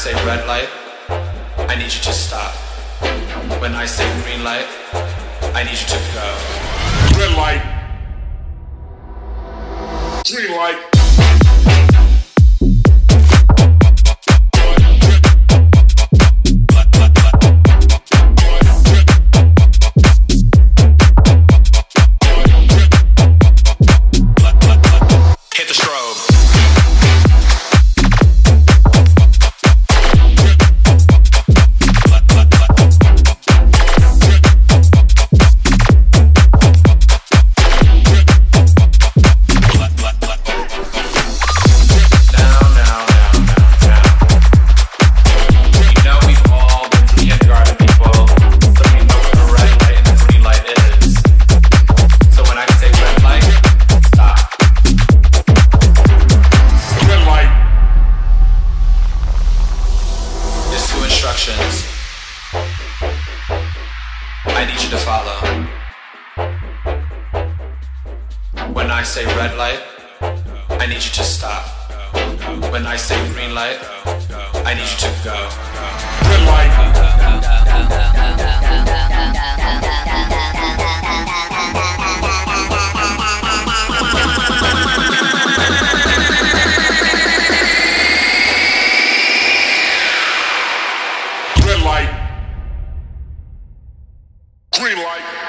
say red light, I need you to stop. When I say green light, I need you to go. Red light. Green light. I need you to follow. When I say red light, I need you to stop. When I say green light, I need you to go. Red light. green light.